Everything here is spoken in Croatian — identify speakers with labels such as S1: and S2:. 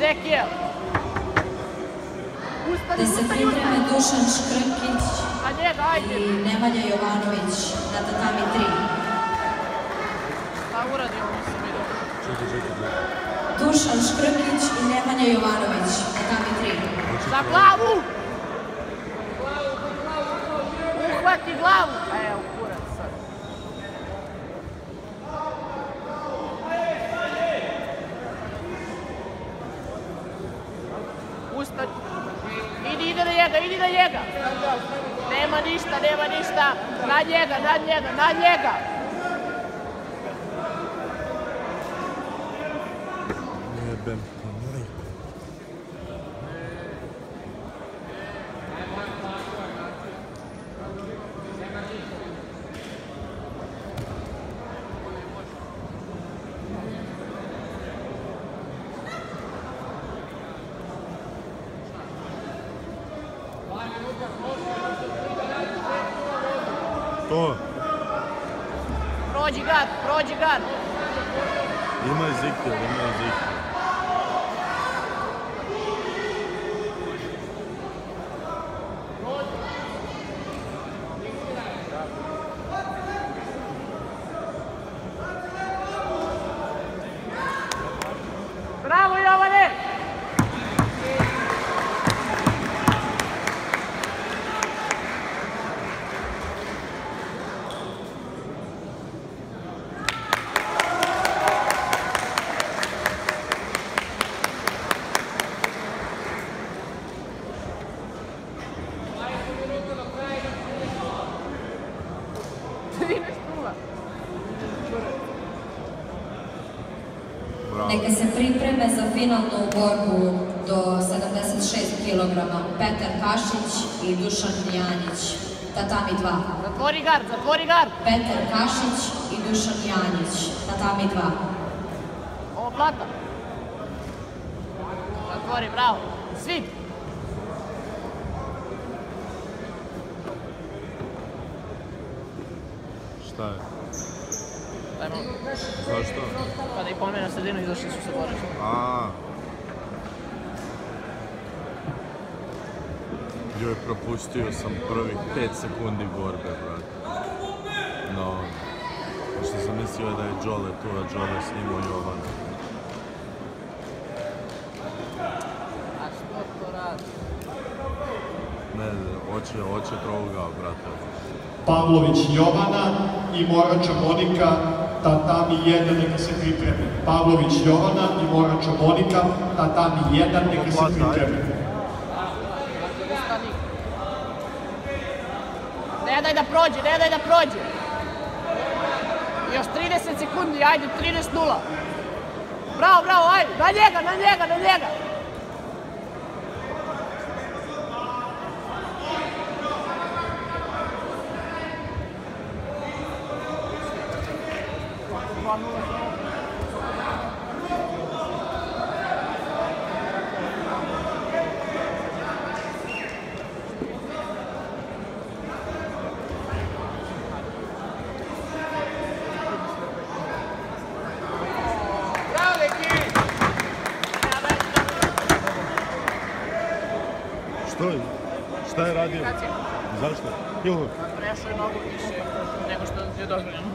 S1: Ezekiel.
S2: Da se pripreme. Dušan Škrkić i Nemanja Jovanović na tatami 3.
S1: Šta uradio, nisam vidio.
S3: Čekaj, čekaj, čekaj.
S2: Dušan Škrkić i Nemanja Jovanović,
S1: Ustani. Idi, ide na njega, idi na njega! Nema ništa, nema ništa! Na njega, na njega, na njega!
S3: Jebem ti majku. To,
S1: Prođi gad, prođi gad!
S3: ima Ezekiel, ima Ezekiel. 13.
S2: Neka se pripreme za finalnu borbu do 76 kg Petar Kašić i Dušan Janić. Tatami 2.
S1: Zatvori gard, zatvori gard!
S2: Petar Kašić i Dušan Janić. Tatami 2.
S1: Ovo plata. Zatvori, bravo. Svi!
S3: Šta je?
S1: Dajmo.
S3: Zašto?
S1: Kada i pomene na sredinu izašli su se boriti.
S3: A. Joj, propustio sam prvih 5 sekundi borbe, brate. No, što sam mislio da je Đole tu, a Đole snimao Jovana.
S1: A što to radi?
S3: Ne, ne, hoće, hoće trougao, brate.
S4: Pavlović Jovana i Morača Monika, tatami 1 neka se pripremi. Pavlović Jovana i Morača Monika, tatami 1 neka se pripremi.
S1: Ustani. Ne daj da prođe, ne daj da prođe. Još 30 sekundi, ajde, 13-0. Bravo, bravo, ajde, na njega, na njega, na njega. Bravo, deki!
S3: Što je? Šta je radio? Zašto?
S1: Prešao je mnogo više nego što je dozvoljeno.